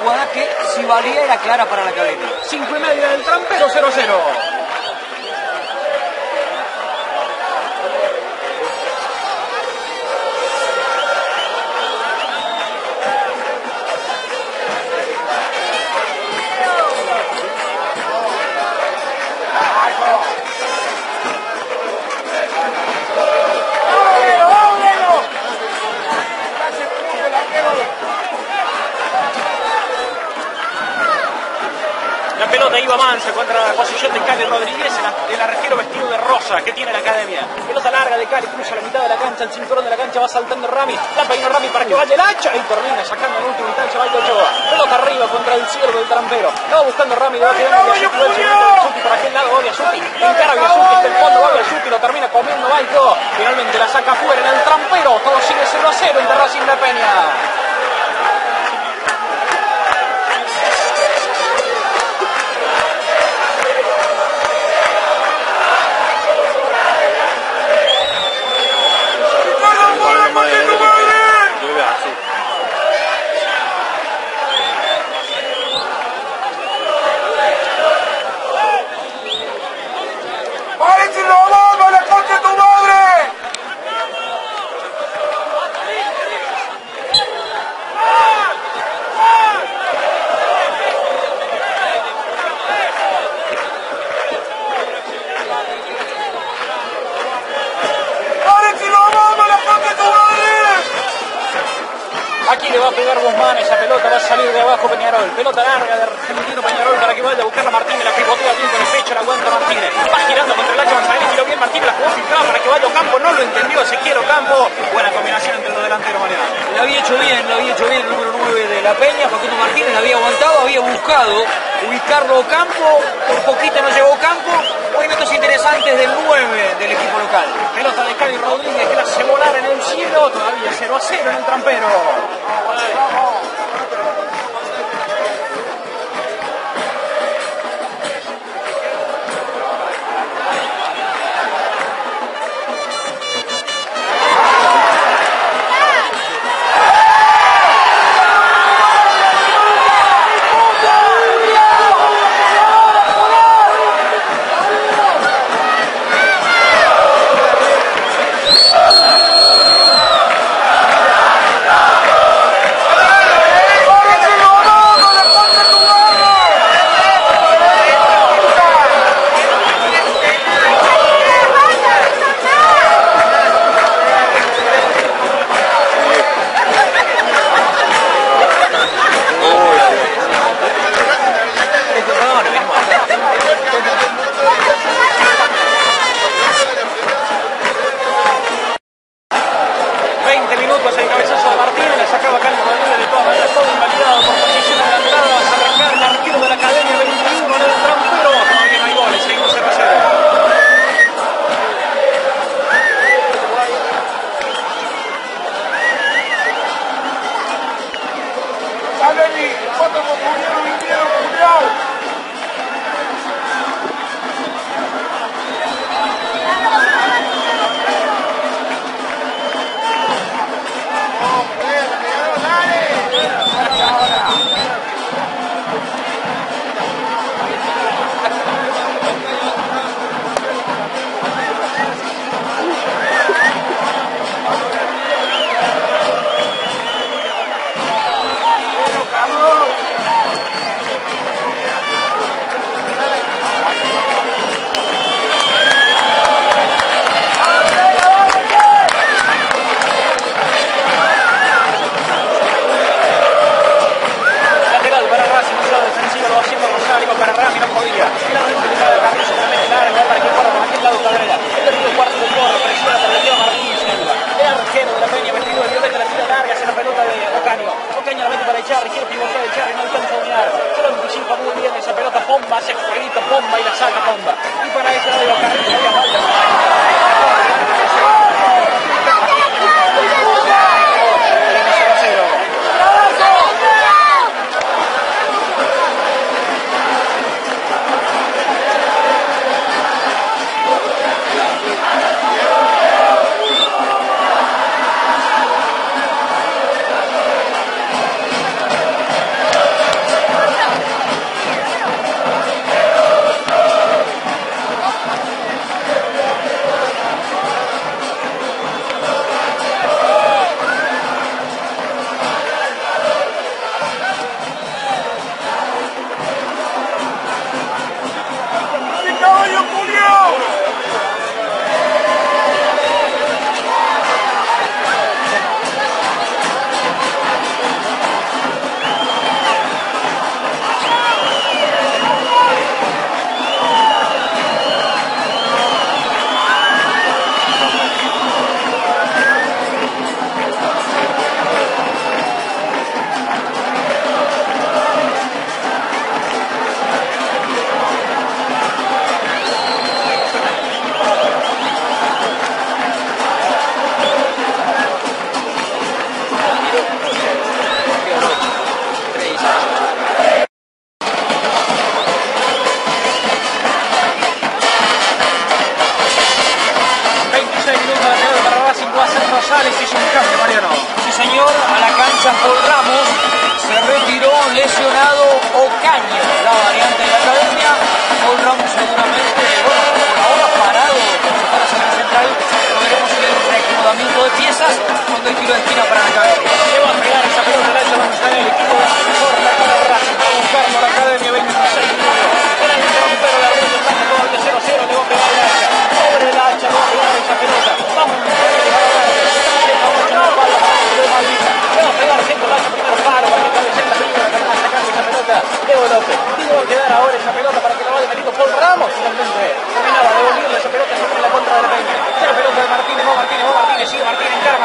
jugada que si valía era clara para la academia. 5 y medio del trampero 0-0. Iba Mansa contra la posición de Cali Rodríguez, el arquero vestido de rosa que tiene la academia. Pelota larga de Cali, cruza la mitad de la cancha, el cinturón de la cancha va saltando Rami, la peina Rami para que vaya el hacha y termina sacando en última instancia Michael Ochoa. Pelota arriba contra el cielo del trampero. Va buscando Rami, va quedando Biasuti para aquel lado, Biasuti, encara Biasuti, está el fondo, va Biasuti, lo termina comiendo Michael. Finalmente la saca fuera en el trampero, todo sigue 0 a 0 entre Racing de Peña. Buscado ubicarlo Campo, por poquito no llegó Campo, movimientos interesantes del 9 del equipo local. Pelota de Cali Rodríguez que la hace volar en el cielo, todavía 0 a 0 en el trampero. De para. Le va a pegar esa pelota al a ver el equipo de mejor la cara Racing. Va a buscarlo la academia 26 minutos. Para el rompero la red está todavía 0-0. Le va a a pegar a pegar la pelota, para la de Martínez, va Martínez, va Martínez, sigue Martínez, encara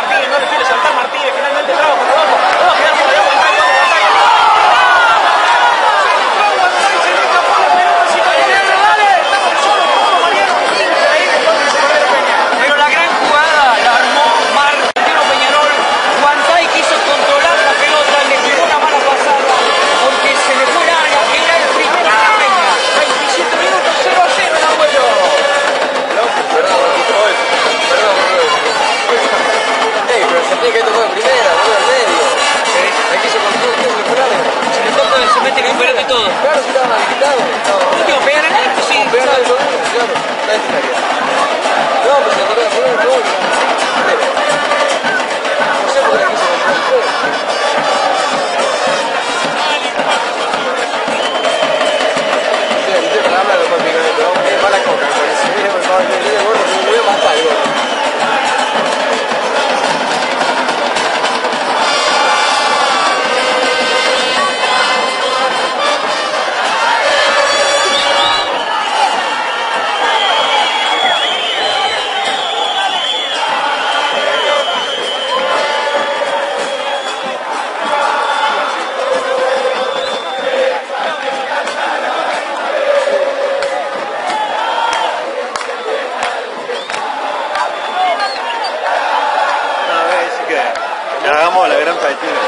hagamos la gran patina.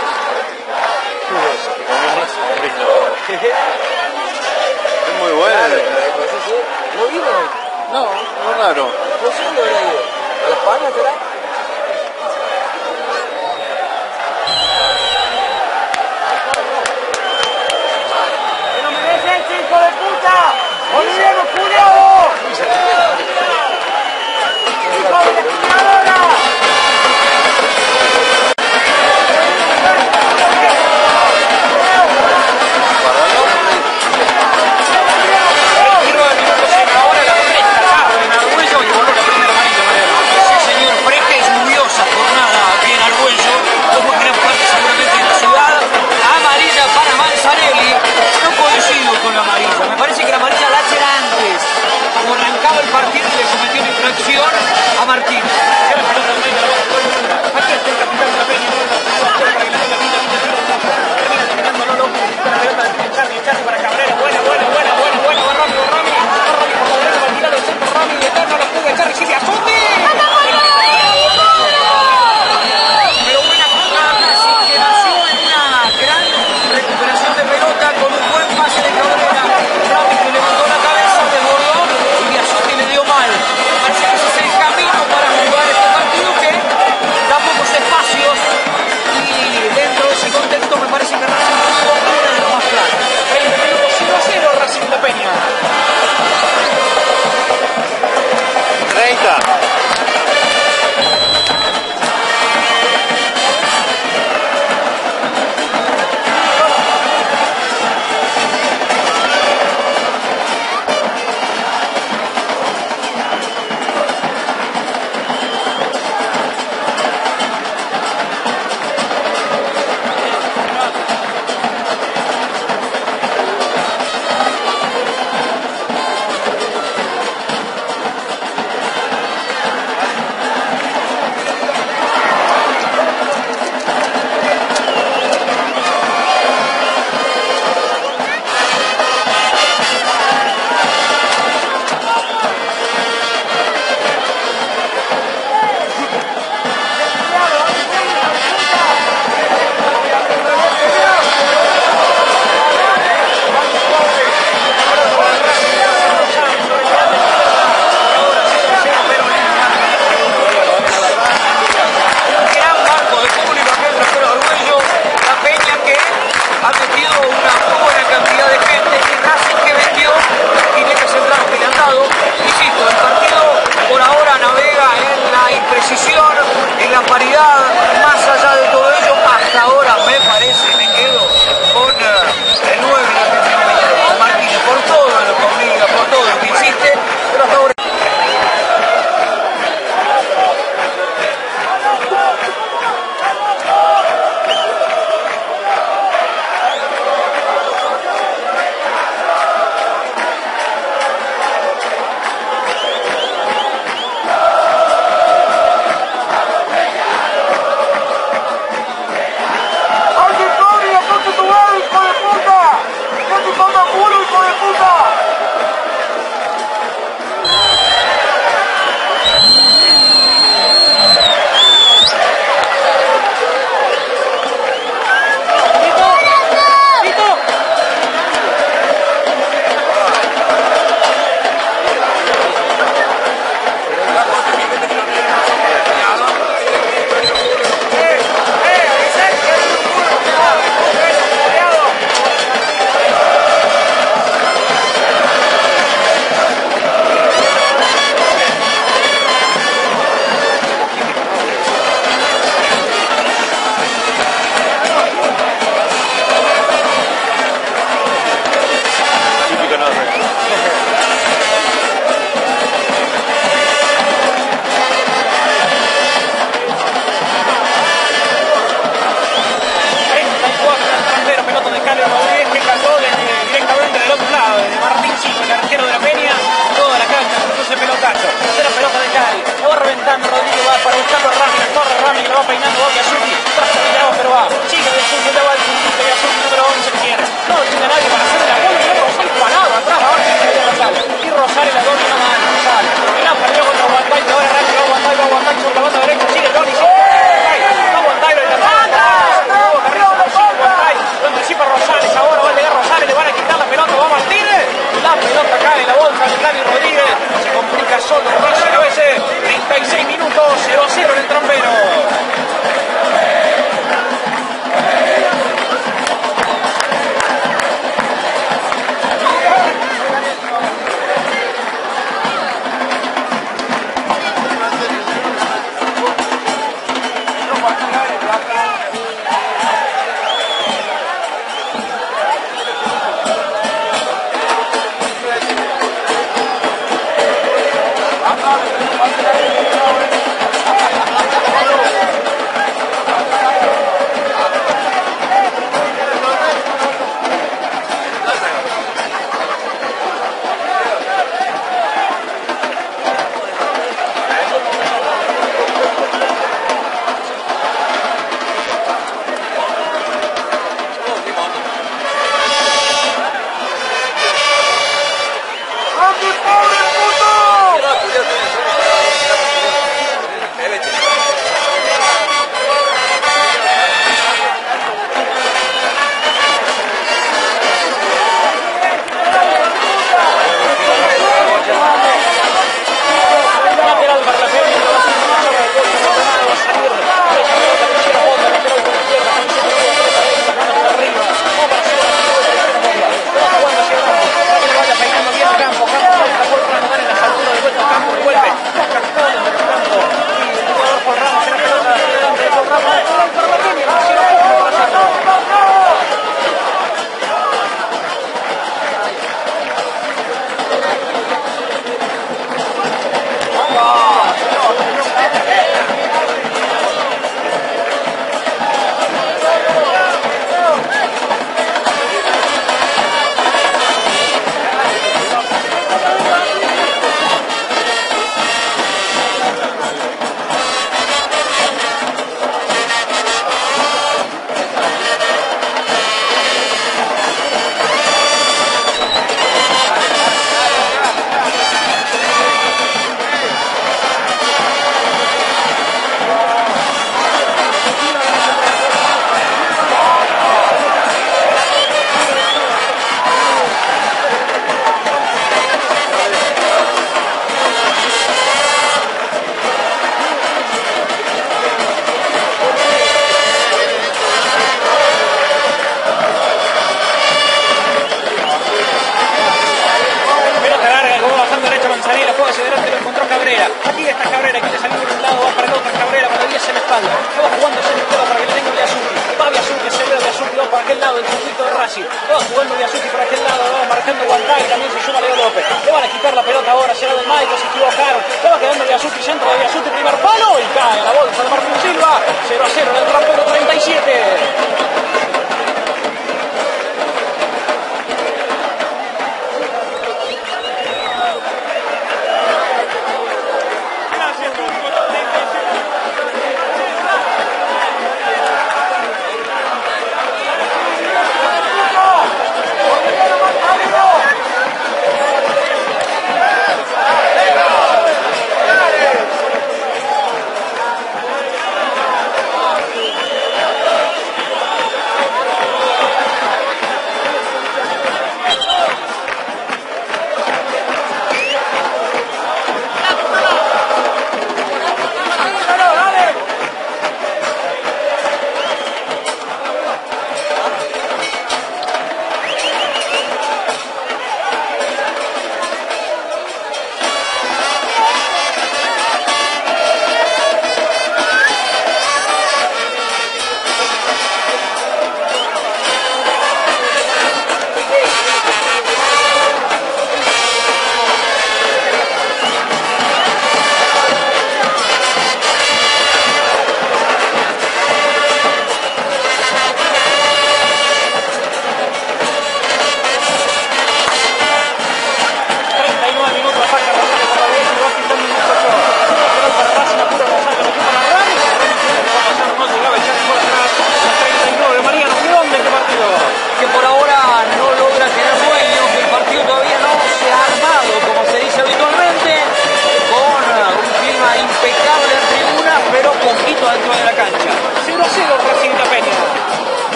Es muy buena. ¿No vino? No, no es raro. No sé dónde habrá ido. ¿A las palmas será? ¡No me dejes, hijo de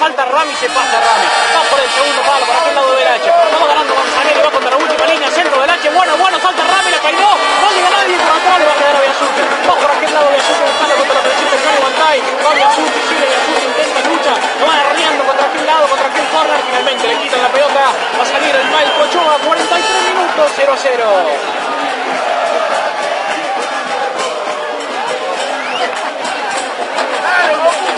salta Rami, se pasa Rami. Va por el segundo palo, por aquel lado del H. Vamos ganando Manzanelli, va contra la última línea, centro del H. Bueno, bueno, salta Rami, la peinó. No llega nadie, por atrás le va a quedar a Biasuke. Va por aquel lado Biasuke buscando contra la presión de Cali Guantay. Va Biasuke, sigue Biasuke, intenta lucha. Lo va arreando contra aquel lado, contra aquel corner. Finalmente le quitan la pelota. Va a salir el Mike Ochoa, 43 minutos, 0 a 0. Pelota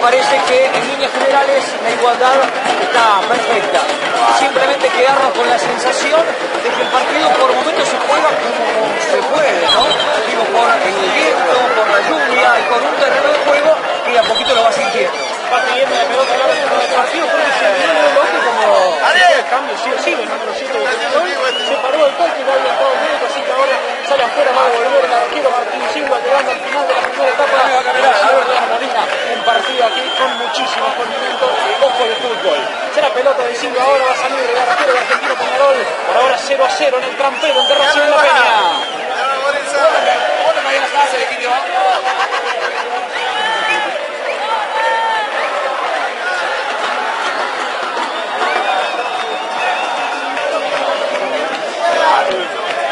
parece que en líneas generales la igualdad está perfecta. Simplemente quedarnos con la sensación de que el partido por momentos se juega como se puede, ¿no? Digo, por el viento, por la lluvia y con un terreno de juego que a poquito lo va sintiendo. Va pidiendo la pelota árbitro del partido. Se el bloque como el cambio, sí o sí, el número 7 de Peñarol. Se paró el toque, no había todo el así que ahora sale afuera, va a volver el arquero Martín Silva, llegando al final de la primera etapa. De la Molina, un partido aquí con muchísimos condimentos, ojo de fútbol. Será pelota de Silva, ahora va a salir el arquero de Argentino Peñarol. Por ahora 0 a 0 en el trampero entre Racing y La Peña. Se tira la bola, se va a tirar el del equipo vestido de verde con la franja roja característica del Cruz La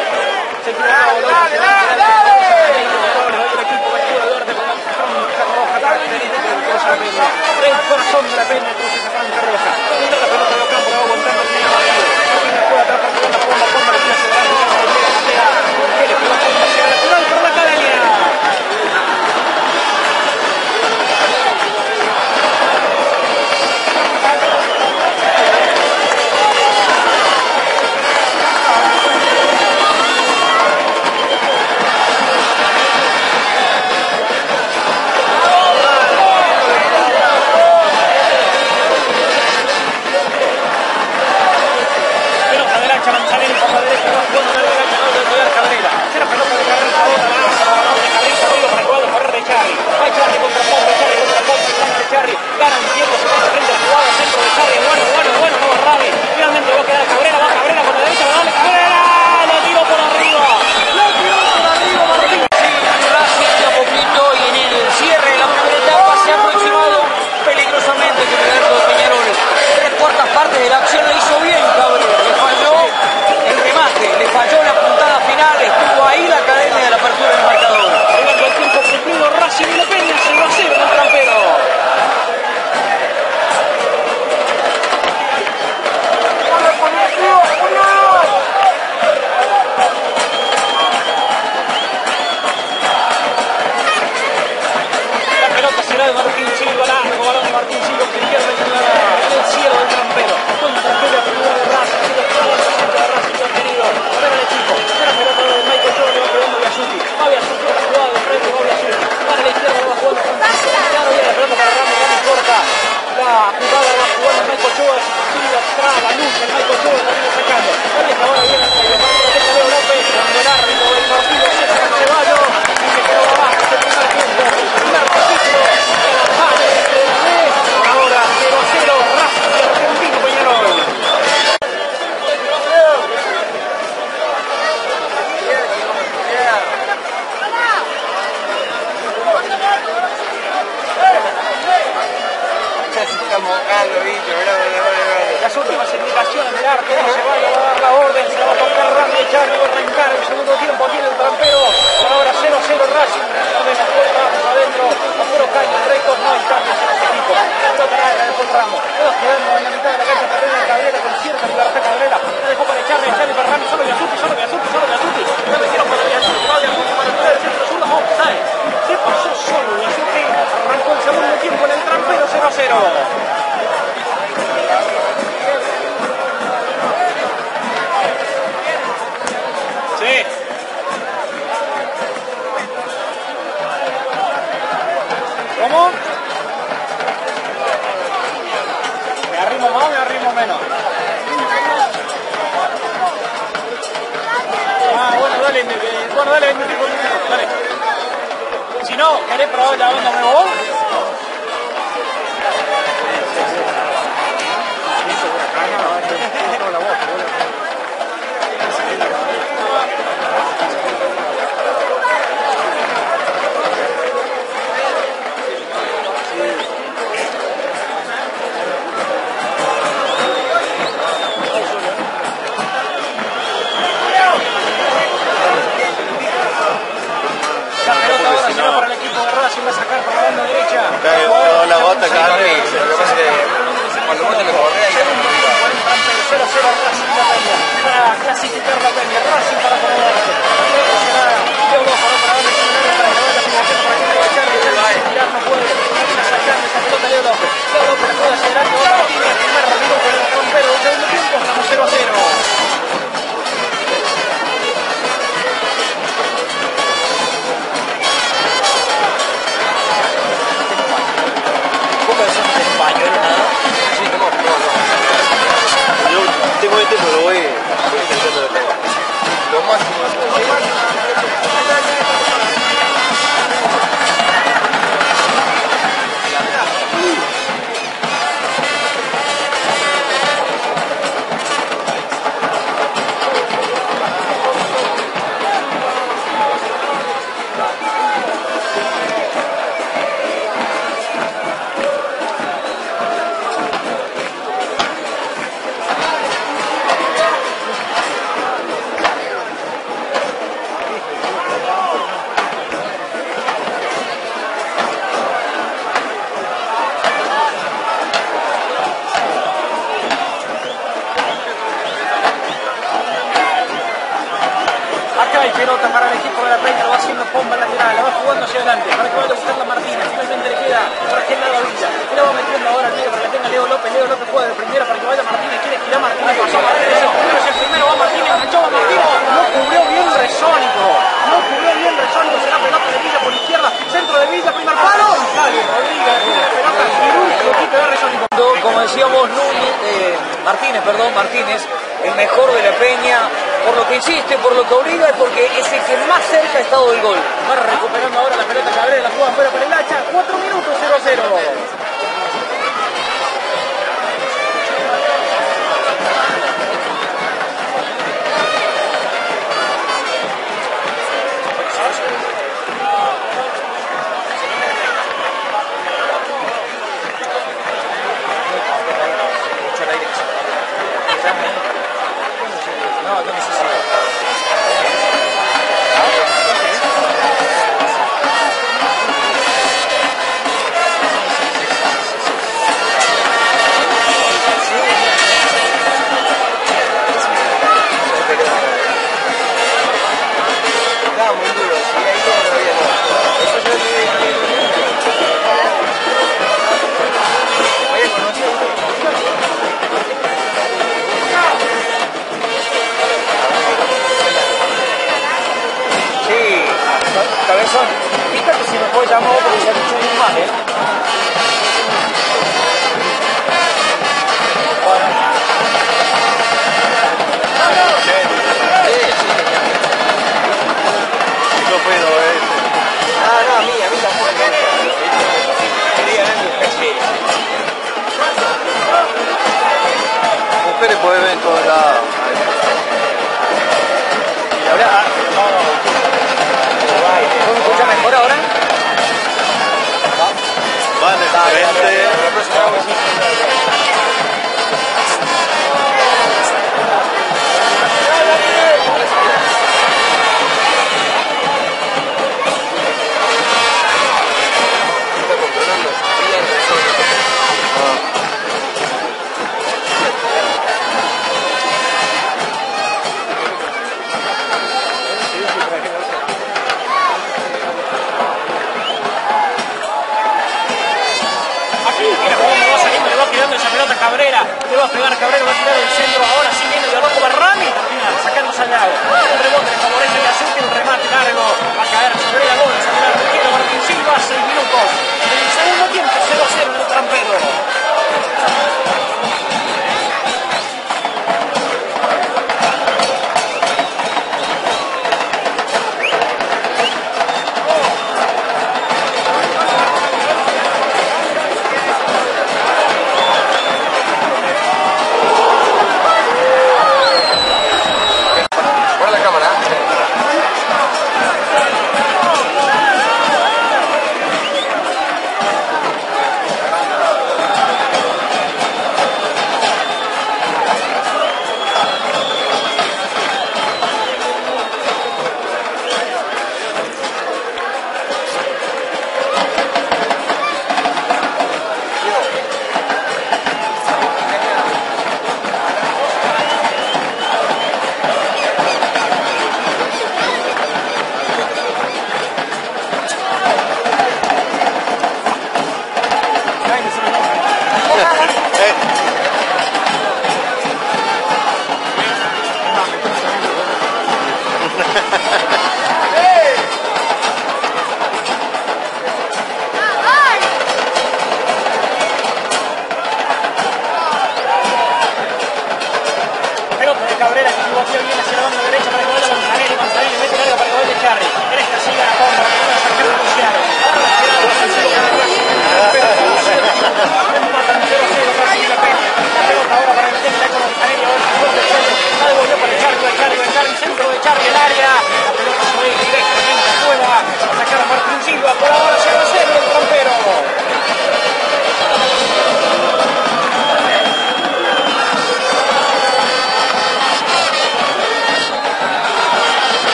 Peña. El corazón de la cruza la pelota de la va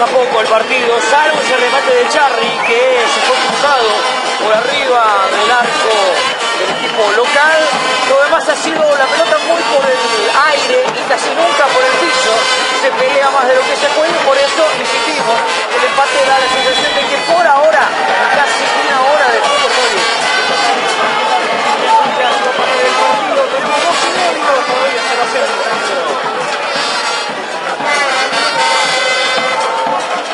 a poco el partido, salvo ese remate de Charri que se fue cruzado por arriba del arco del equipo local. Lo demás ha sido la pelota muy por el aire y casi nunca por el piso. Se pelea más de lo que se puede, por eso insistimos, el empate da la sensación de que por ahora, casi una hora de fútbol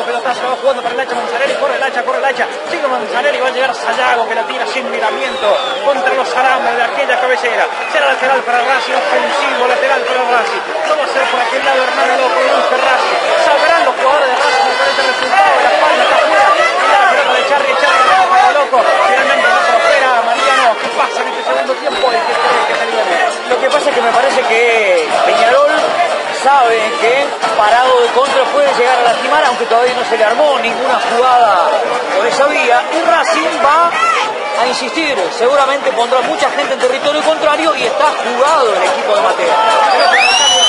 Largo pelotazo, va jugando para el hacha Manzanelli, corre el hacha, corre el hacha, sigue Manzanelli, va a llegar Sayago que la tira sin miramiento contra los alambres de aquella cabecera. Será lateral para Racing, ofensivo, lateral para Racing. No va a ser por aquel lado Hernán Loco, busca Racing. Sabrán los jugadores de Racing con este resultado, la espalda está afuera. Y la pelota de Charlie, Charlie, para Loco. Finalmente no prospera Mariano. ¿Qué pasa en este segundo tiempo? Que. Lo que pasa es que me parece que Peñarol sabe que parado de contra puede llegar a lastimar, aunque todavía no se le armó ninguna jugada por esa vía. Y Racing va a insistir, seguramente pondrá mucha gente en territorio contrario y está jugado el equipo de Mateo.